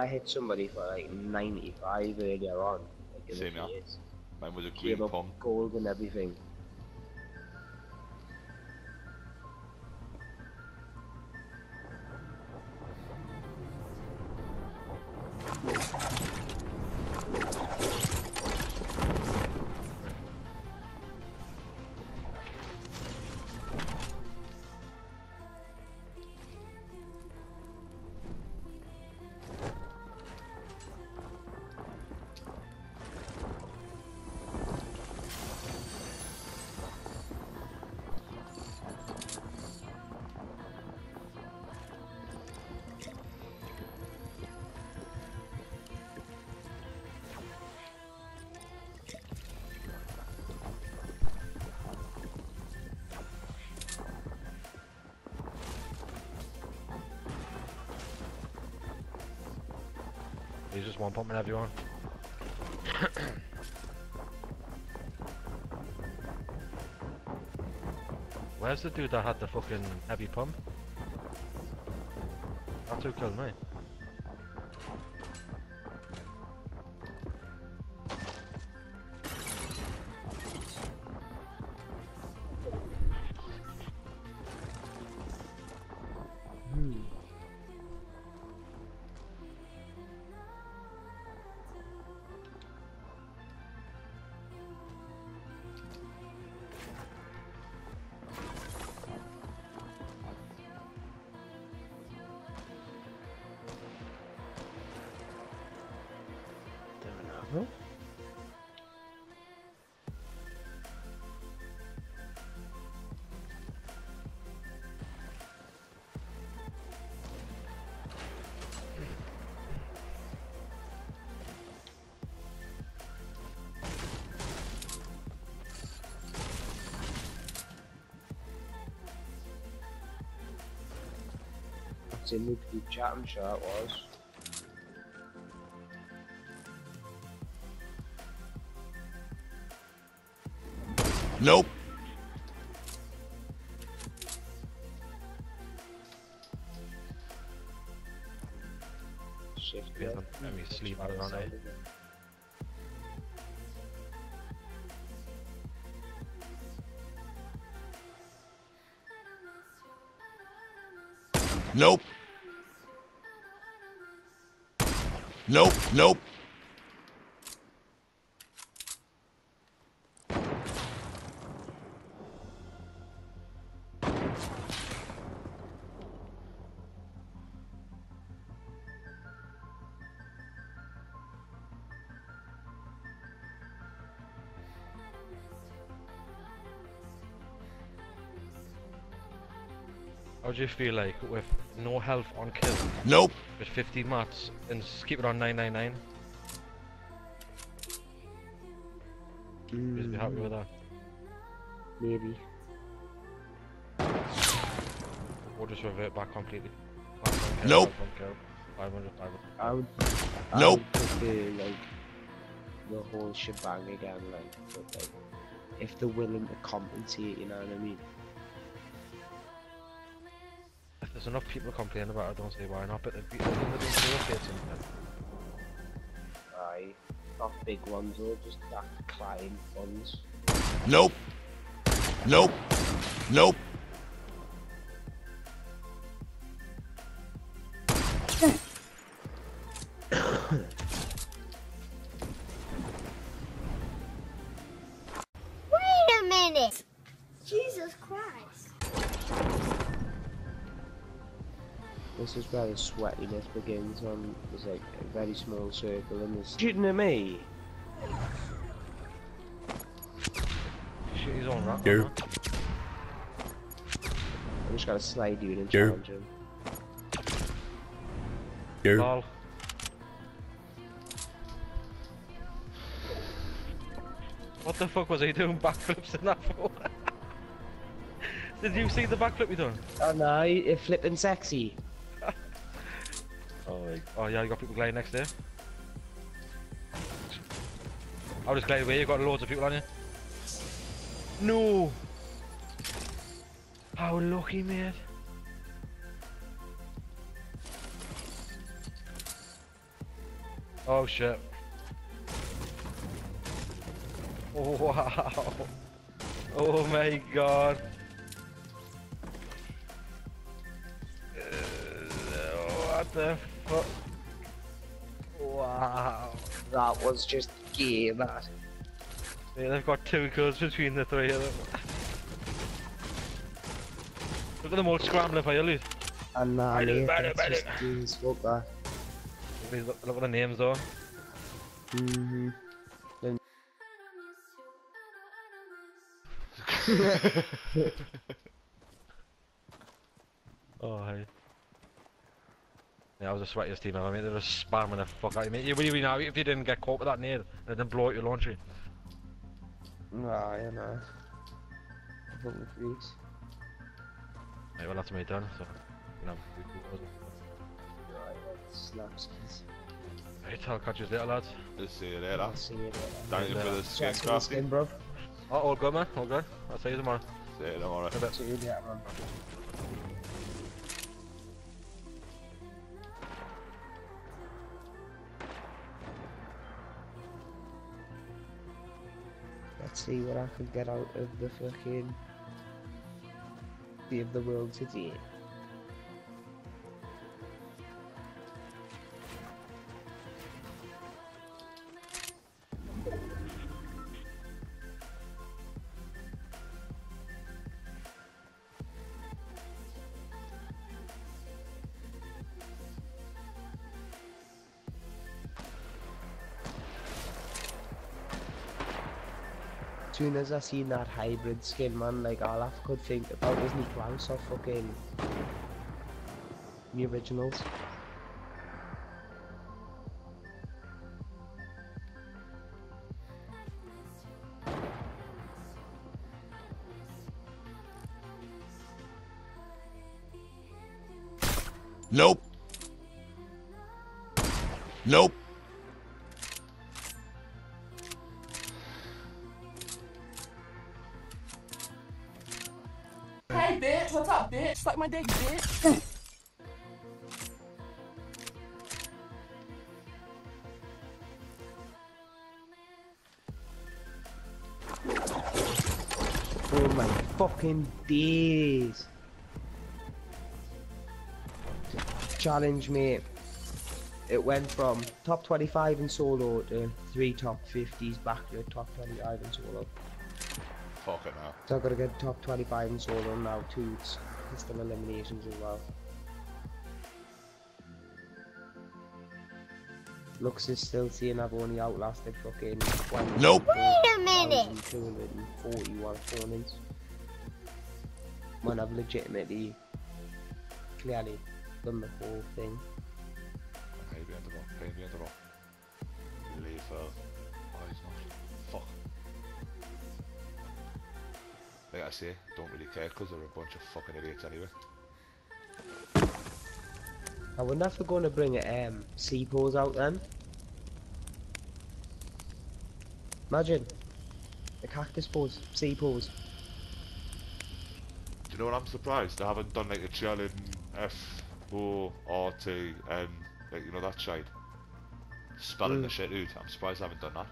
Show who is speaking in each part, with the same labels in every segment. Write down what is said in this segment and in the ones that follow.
Speaker 1: I hit somebody for like 95 earlier on. Like
Speaker 2: Same
Speaker 1: the
Speaker 2: here. Mine was a green pump.
Speaker 1: gold and everything.
Speaker 3: He's just one pumping everyone. Where's the dude that had the fucking heavy pump? That's who killed me.
Speaker 1: It's in the group chat, sure it was.
Speaker 2: Nope.
Speaker 1: Shift
Speaker 3: Yeah,
Speaker 1: left.
Speaker 3: let me sleep out of on it.
Speaker 2: Nope. Nope. Nope.
Speaker 3: How do you feel like with no health on kill,
Speaker 2: Nope.
Speaker 3: with 50 mats, and just keep it on 999? Just be happy with that.
Speaker 1: Maybe.
Speaker 3: Or just revert back completely. Back kill,
Speaker 2: Nope.
Speaker 3: back on kill. 500, 500.
Speaker 1: I would. I
Speaker 2: Nope.
Speaker 1: would prefer like the whole shebang again, like, but, like if they're willing to compensate, you know what I mean?
Speaker 3: There's enough people complaining about it, I don't see why not, but they'd be they'd be okay something.
Speaker 1: Aye. Not big ones or just that client ones.
Speaker 2: Nope. Nope. Nope.
Speaker 1: Sweatiness begins on there's like a very small circle and there's shooting at me.
Speaker 3: Shit his own rat.
Speaker 2: Go.
Speaker 3: man.
Speaker 1: I just gotta slide you in and
Speaker 2: Go.
Speaker 1: challenge him.
Speaker 2: Go.
Speaker 3: Lol. What the fuck was he doing backflips in that for? Did you see the backflip he done?
Speaker 1: Oh no, it's flipping sexy.
Speaker 3: Oh, oh yeah, you got people gliding next there. I'll just glide away, you got loads of people on you. No! How lucky, mate. Oh shit. Oh wow. Oh my god. Uh, what the fuck? Wow.
Speaker 1: That was just gay, that.
Speaker 3: Yeah, they've got two kills between the three of them. Look at them all scrambling for your loot.
Speaker 1: And nah,
Speaker 3: I do
Speaker 1: mate,
Speaker 3: better,
Speaker 1: that's just
Speaker 3: better.
Speaker 1: gay as fuck, that.
Speaker 3: Look, look look at the names though.
Speaker 1: Mm-hmm.
Speaker 3: Oh hey. Yeah, I was the sweatiest team ever, mate. They were spamming the fuck out of me. You would be now if you didn't get caught with that nade and then blow out your laundry.
Speaker 1: Nah, yeah, nah. Fucking freaks.
Speaker 3: Right, well that's me done, so you know.
Speaker 1: Right, slaps.
Speaker 3: Right, I'll catch you later lads.
Speaker 2: Let's see you later.
Speaker 1: I'll see you later.
Speaker 2: Thank you for the skin,
Speaker 1: Cheers for
Speaker 2: Crafty.
Speaker 1: skin, bro.
Speaker 3: Oh, all good man, all good. I'll see you tomorrow.
Speaker 2: See you tomorrow.
Speaker 3: In a bit.
Speaker 1: See you later, man. Let's see what I can get out of the fucking the of the world today. Soon as I seen that hybrid skin, man, like all I could think about was Niklaus or fucking the originals.
Speaker 2: Nope. Nope.
Speaker 4: Suck my dick bitch.
Speaker 1: Oh my fucking days! Challenge, mate. It went from top 25 in solo to three top 50s back to top 25 in solo.
Speaker 2: Fuck it now.
Speaker 1: So I've got to get top 25 in solo now too. It's custom eliminations as well. Lux is still saying I've only outlasted fucking 20.
Speaker 2: Nope.
Speaker 5: Wait a minute.
Speaker 1: 241 opponents. When I've legitimately, clearly done the whole thing.
Speaker 2: Maybe end up. Maybe end up. Leave. Uh, Like I say, don't really care because they're a bunch of fucking idiots anyway.
Speaker 1: I wonder if they're going to bring a um, C pose out then. Imagine the cactus pose, C pose.
Speaker 2: Do you know what I'm surprised? They haven't done like a challenge F O R T and like you know that shite. Spelling the
Speaker 1: Mm.
Speaker 2: shit out. I'm surprised they haven't done that.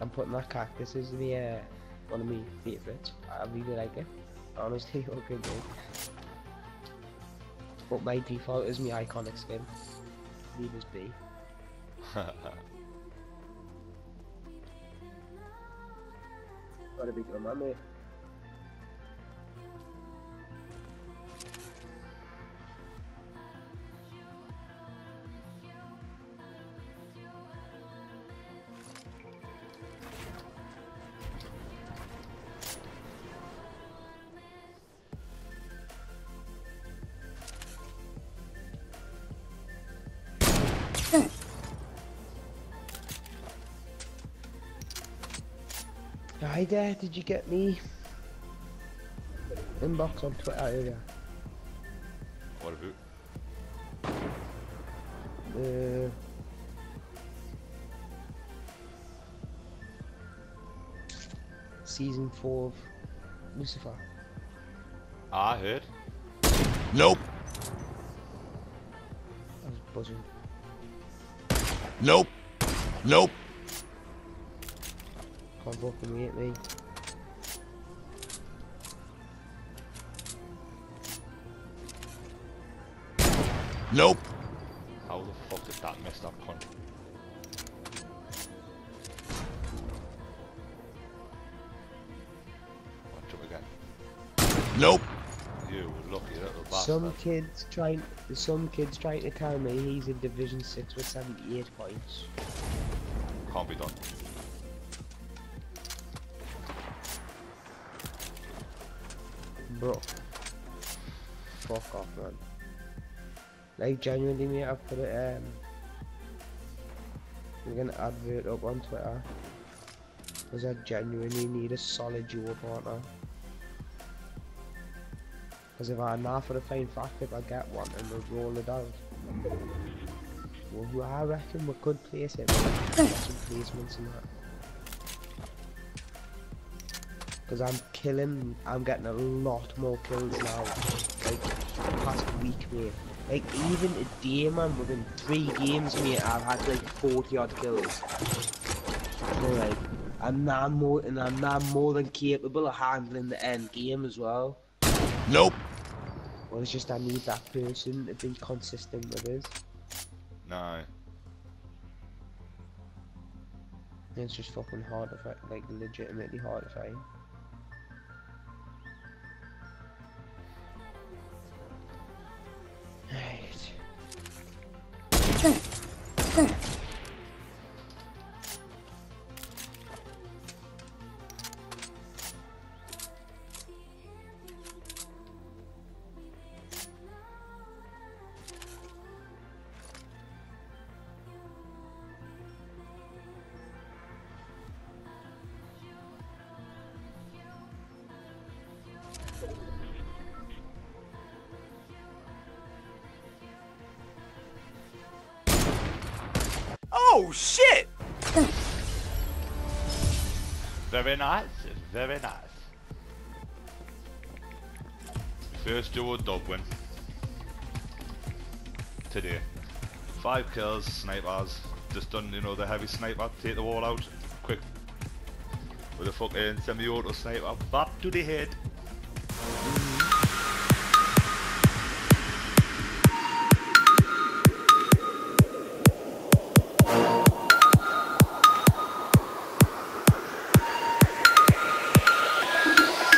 Speaker 1: I'm putting that cactus as the uh, one of my favourites. I really like it. Honestly, okay, good. But my default is my iconic skin. Leave as B. Gotta be good, man, mate. Hi there, did you get me? Inbox on Twitter earlier.
Speaker 2: what about?
Speaker 1: Uh, season 4 of Lucifer.
Speaker 2: I heard. Nope.
Speaker 1: I was buzzing.
Speaker 6: Nope. Nope.
Speaker 1: Can't fucking wait me.
Speaker 6: Nope.
Speaker 2: How the fuck did that miss up punt? Watch him again.
Speaker 6: Nope.
Speaker 2: You lucky little bastard.
Speaker 1: Some kids trying, some kids trying to tell me he's in Division Six with 78 points.
Speaker 2: Can't be done.
Speaker 1: Bro. Fuck off, man. Like, genuinely, mate, I put it, um... I'm gonna advert up on Twitter. Because I genuinely need a solid duo partner. Because if I know for the fine fact if I get one and we'll roll it out. Well, I reckon we could place it. Some placements and that. Because I'm killing, I'm getting a lot more kills now. Like, the past week, mate. Like, even a day, man, within three games, mate, I've had like 40 odd kills. So, like, I'm now more, and I'm now more than capable of handling the end game as well.
Speaker 6: Nope.
Speaker 1: Well, it's just I need that person to be consistent with us.
Speaker 2: No.
Speaker 1: It's just fucking hard to fight, like legitimately hard to find.
Speaker 6: 哼 Shit!
Speaker 2: Very nice. Very nice. First duo dub win. Today. Five kills, snipers. Just done, you know, the heavy sniper. Take the wall out. Quick. With a fucking semi-auto sniper. Back to the head.